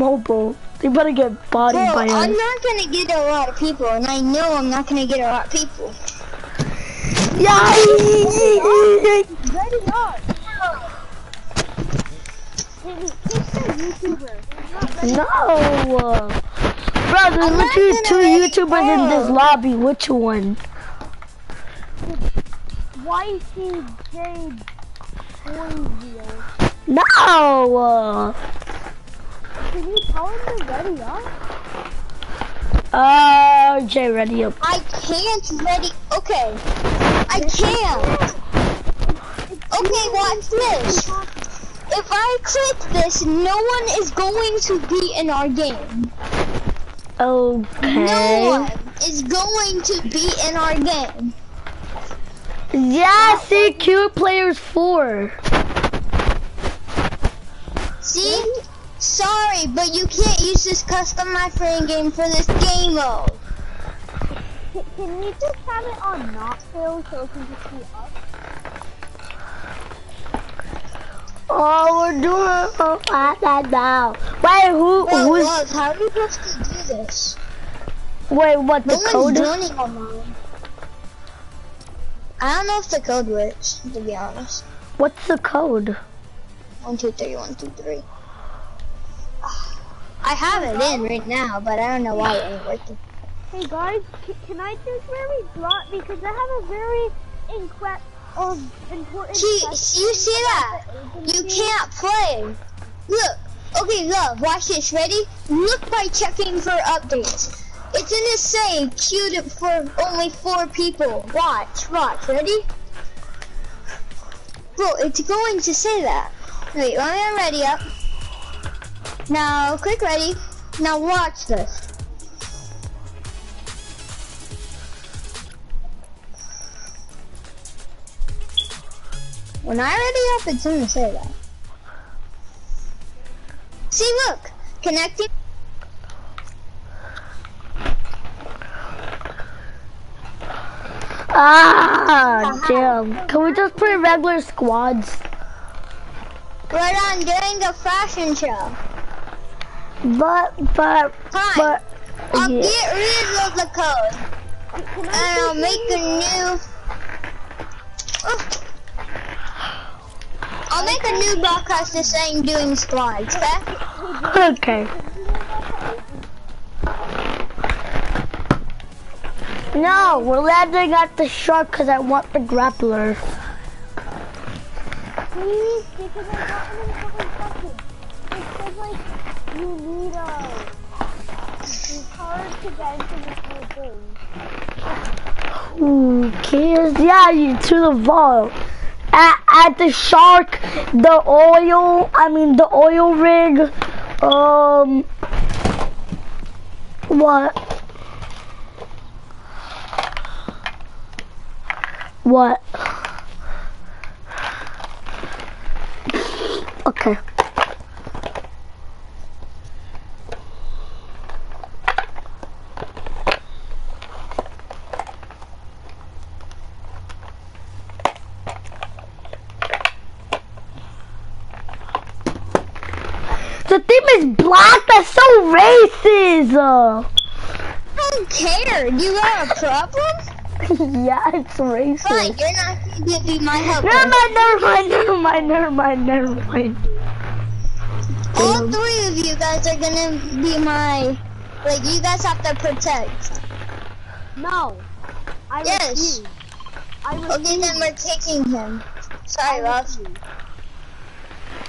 mobile. They better get bodied Bro, by I'm us. not gonna get a lot of people, and I know I'm not gonna get a lot of people. Yeah. Ready up. Hey, he's a No. Bro, there's literally two let it YouTubers in this lobby. Which one? YCJ Toyville. No. Can you tell him to ready up? Uh, Jay, ready up. I can't ready. Okay, I can't. Okay, watch this. If I click this, no one is going to be in our game. Okay. No Okay. one is going to be in our game. Yeah, see, cute players four. See? Sorry, but you can't use this custom my friend game for this game mode. Can, can we just have it on not fail so it can just be up? Oh, we're doing it oh, that now. Wait, who? Bro, Who's? love, how are we supposed to do this? Wait, what? The No one's code? joining online. I don't know if the code works, to be honest. What's the code? One, two, three, one, two, three. I have it in right now, but I don't know why it ain't working. Hey guys, can, I just very drop because I have a very inque- um, important See, question you see that? You can't play. Look. Okay, look. Watch this. Ready? Look by checking for updates. It's in the save queued for only four people. Watch. Watch. Ready? Bro, it's going to say that. Wait, let me ready up. Now, click ready. Now watch this. When I ready up, it's gonna say that. See, look, connecting. Ah, damn. Can we just play regular squads? Right on doing the fashion show. But, but, Fine. but, I'll yeah. get rid of the code, and I I'll make a new. Oh. I'll make a new broadcast just saying doing slides, okay? Okay. No, we're landing at the shark because I want the grappler. please because I got an important question. It says like you need a it's hard to get into this whole thing. Who cares? Yeah, you to the vault. At, at the shark, the oil, I mean the oil rig, um, what? What? Okay. The theme is black. That's so racist. I don't care. You got a problem? yeah, it's racist. Fine, you're not gonna be my helper. Never mind, never mind, never mind, never mind, never mind. All three of you guys are gonna be my. Like, you guys have to protect. No. I Yes. refuse. I refuse. Okay, then we're taking him. Sorry, I love. Love,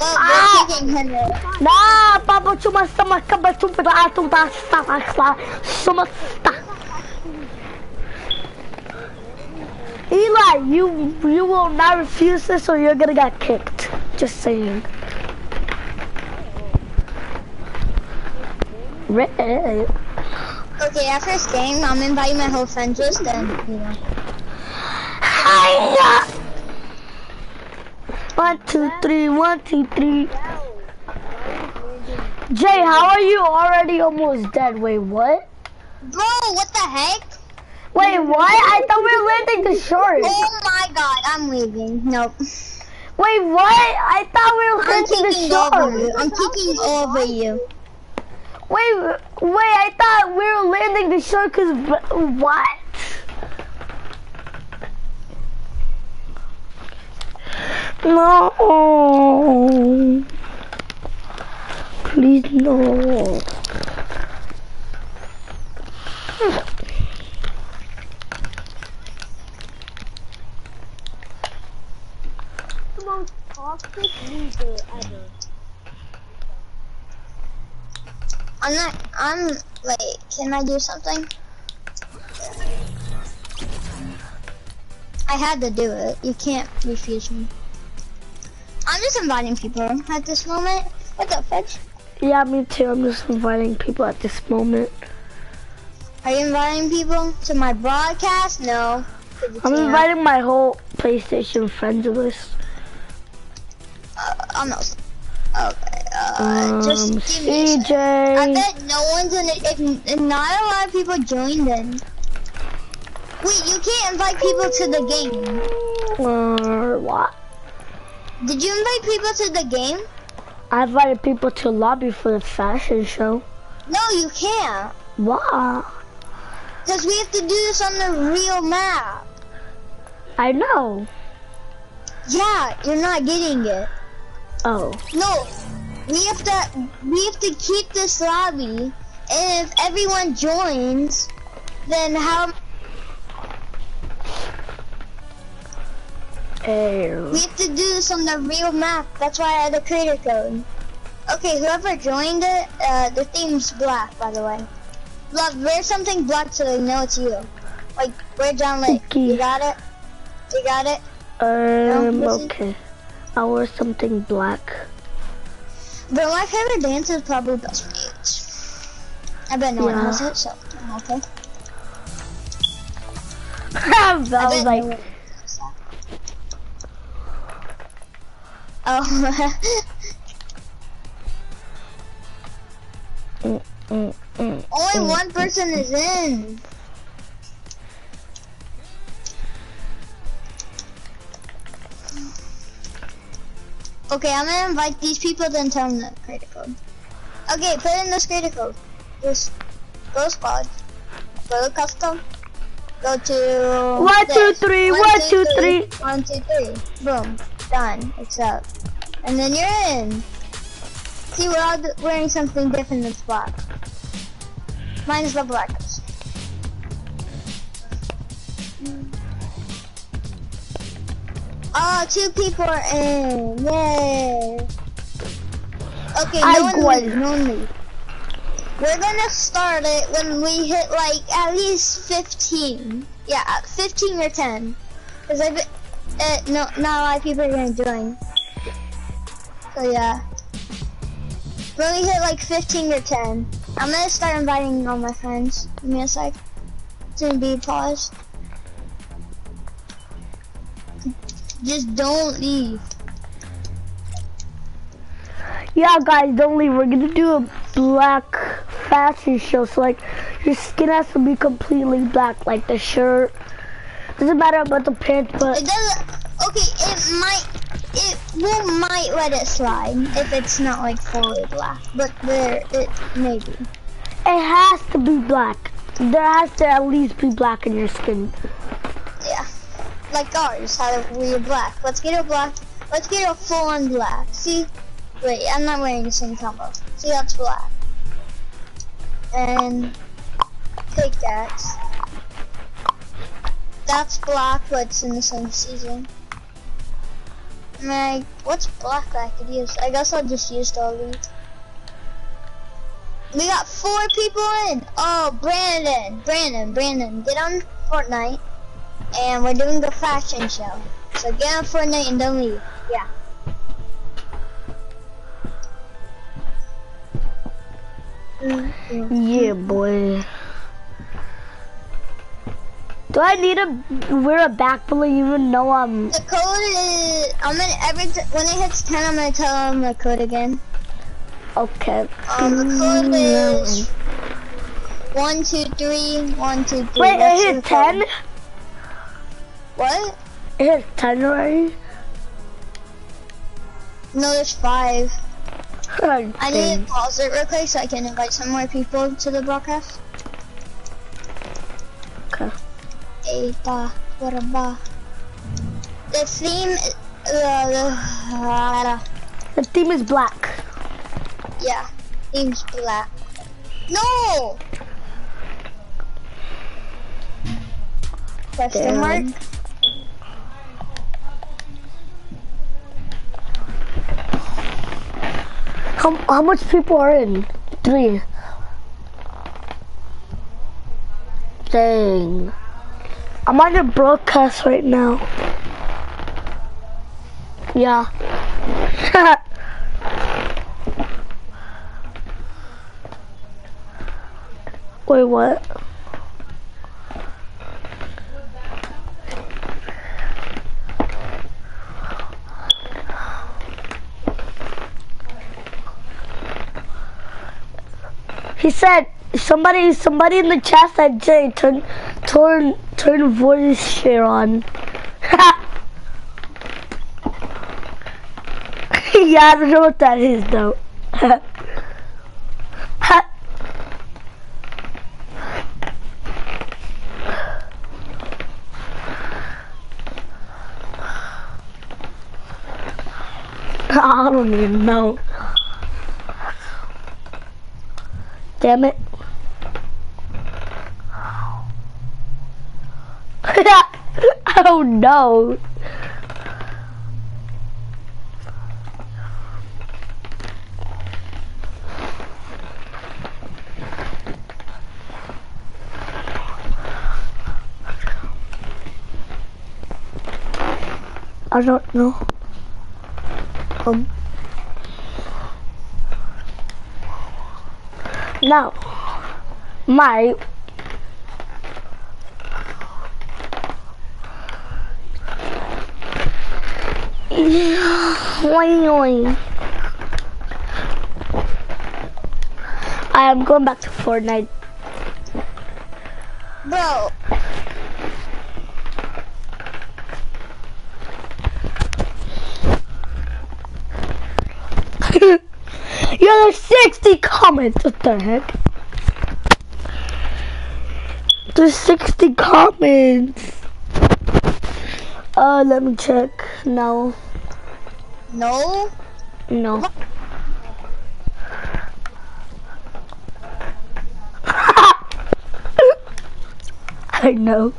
Ah! we're taking Henry. Nah, Papa Chuma sama kaba chuma da atum da sta da sta sama sta. Eli, you you will not refuse this or you're gonna get kicked. Just saying. Red. Okay, after this game, I'm inviting my whole friends list and, you know. Hiya! One, two, three, one, two, three. Jay, how are you already almost dead? Wait, what? Bro, what the heck? Wait, what? I thought we were landing the shark. Oh my god, I'm leaving. Nope. Wait, what? I thought we were landing the kicking over you. shark. I'm kicking over you. Wait, wait, I thought we were landing the shark because, what? No. Please no. The most toxic loser ever. I'm not. I'm like. Can I do something? I had to do it. You can't refuse me. I'm just inviting people at this moment. What's up, Fetch? Yeah, me too. I'm just inviting people at this moment. Are you inviting people to my broadcast? No. I'm inviting my whole PlayStation friends list. Uh, I'm not. Okay. Uh, Um, just give me a sec. I CJ. bet no one's in it. If, if not a lot of people joined in. Wait, you can't invite people to the game. Or what? Did you invite people to the game? I invited people to lobby for the fashion show. No, you can't. Wow. Because we have to do this on the real map. I know. Yeah, you're not getting it. Oh. No, we have to we have to keep this lobby, and if everyone joins, then how Ew. we have to do this on the real map. That's why I had the creator code. Okay, whoever joined it, uh, the theme's black, by the way. Love, wear something black so they know it's you. Like, wear John Lake. Okay. You got it? You got it? Um, is- okay. I'll wear something black. But my favorite dance is probably Best Mates. I bet no one Yeah. knows it, so I'm okay. that I was bet no like, one knows that. Oh, mm, mm, only mm, one person is in. Okay, I'm gonna invite these people, then tell them the creator code. Okay, put in this creator code. Just go squad, go to custom, go to One, two, this. three, One, one, two, two, three. One, two, three. Boom, done. Accept, and then you're in. See, we're all wearing something different than black. Mine is the blackest. Oh, two people are in. Yay. Okay, no I one leave, no one leave. We're gonna start it when we hit like at least 15. Yeah, uh, 15 or 10. Cause I uh, no, not a lot of people are gonna join. So yeah. When we hit like 15 or 10, I'm gonna start inviting all my friends. Give me a sec. It's gonna be paused. Just don't leave. yeah, guys, don't leave. We're gonna do a black fashion show. So, like, your skin has to be completely black, like the shirt. Doesn't matter about the pants, but It doesn't. Okay, it might. It will might let it slide if it's not like fully black, but there it maybe. it has to be black. There has to at least be black in your skin. Yeah, like ours. How we're black. Let's get it black. Let's get it full on black. See, wait, I'm not wearing the same combo. See, that's black. And take that. That's black, but it's in the same season. Like, what's black I could use? I guess I'll just use the elite. We got four people in. Oh, Brandon, Brandon, Brandon, get on Fortnite, and we're doing the fashion show. So get on Fortnite and don't leave. Yeah. Yeah, boy. Do I need to wear a back bling even though I'm The code is. I'm gonna every t- when it hits ten, I'm gonna tell them the code again. okay? Um, the code is one two three one two three. Wait, That's it hit ten. What? It hit ten already. No, there's five. I need to pause it real quick so I can invite some more people to the broadcast. The theme, uh, the, The theme is black. yeah, theme's black. No! Question mark? How, how much people are in? Three. Dang. I'm on the broadcast right now. Yeah. Wait, what? He said somebody somebody in the chat said Jay turn turn turn the voice share on. yeah, I don't know what that is though. I don't even know. Damn it. oh no. I don't know. Um. Now, my I am going back to Fortnite. Bro, yeah, there's 60 comments. What the heck? There's 60 comments. Uh, let me check. No, no? I know.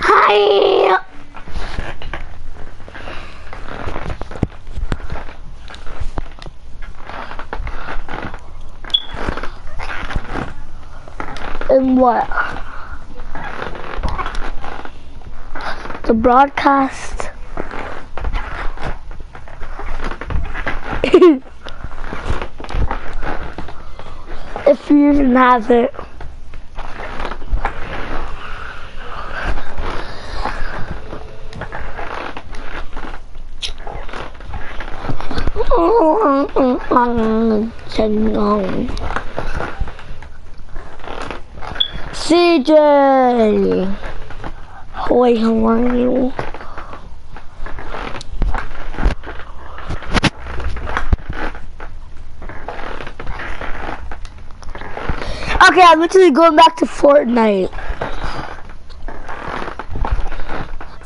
Hi. And what? The broadcast. if you even have it. CJ! Wait, how are you? Okay, I'm literally going back to Fortnite.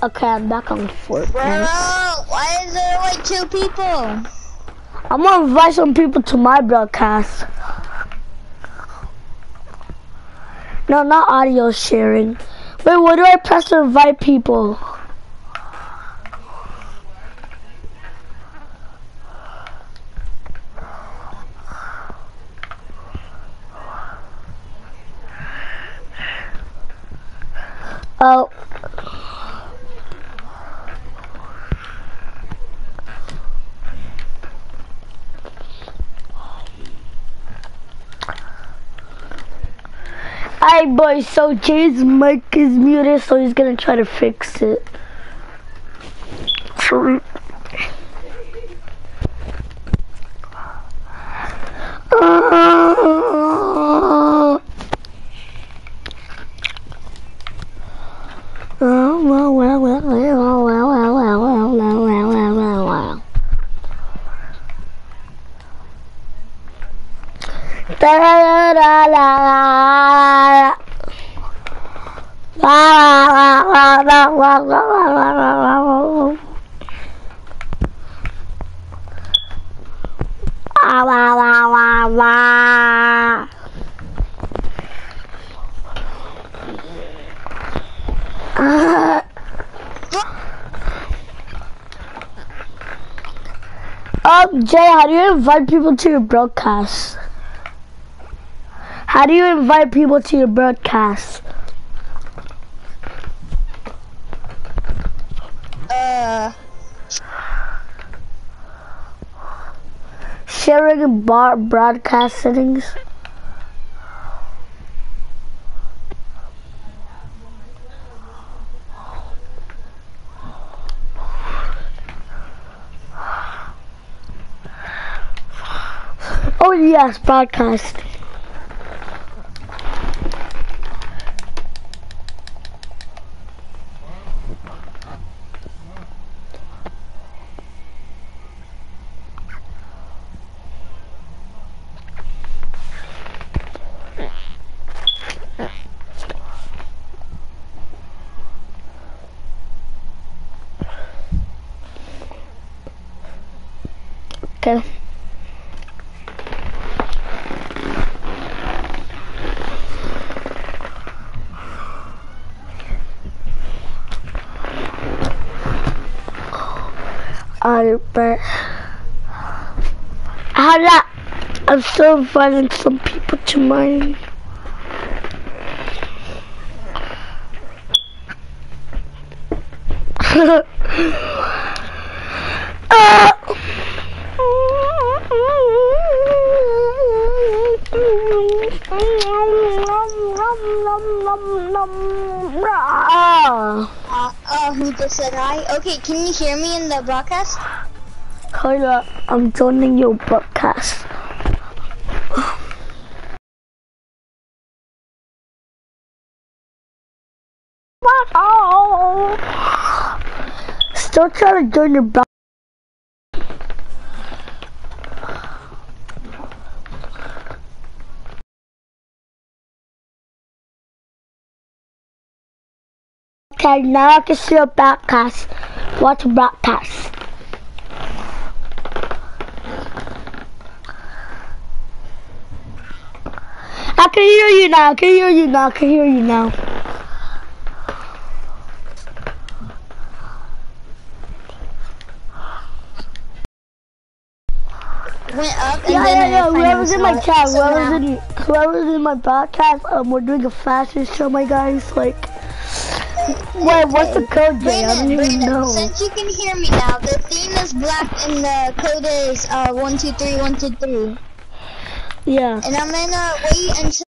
Okay, I'm back on Fortnite. Bro, why is there like two people? I'm gonna invite some people to my broadcast. No, not audio sharing. Wait, what do I press to invite people? Oh. Alright boys, so Jay's mic is muted, so he's gonna try to fix it. So- Um, Jay, how do you invite people to your broadcast? How do you invite people to your broadcast? Uh, Sharing bar broadcast settings. Oh yes, broadcast. I bet. How that? I'm still inviting some people to mine. Uh, Ah. uh, uh, who just said hi? Okay, can you hear me in the broadcast? Up, I'm joining your broadcast. Still trying to join your broadcast. Okay, now I can see your broadcast. Watch broadcast. I can hear you now. I can hear you now. I can hear you now. Went up and Yeah, then yeah, yeah. Whoever's in my chat, so whoever's now- in, whoever's in my broadcast, um, we're doing a fashion show, my guys. Like, wait, what's the code, Jay? I don't even know. since you can hear me now, the theme is black and the code is uh one two three one two three, Yeah. and I'm gonna wait until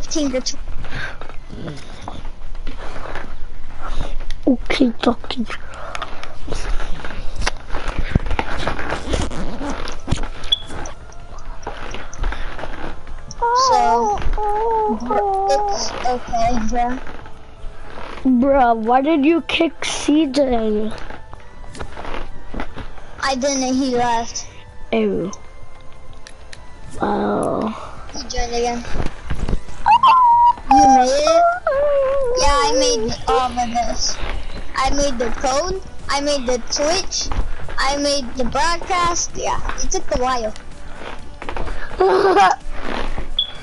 fifteen to tw- Okay, talking. so it's okay, bro. Bruh, why did you kick CJ? I didn't. He left. Ew. Oh. He joined again. You made it? Yeah, I made all of this. I made the code. I made the Twitch. I made the broadcast. Yeah, it took a while.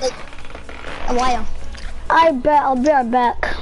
like, A while. I bet I'll be right back.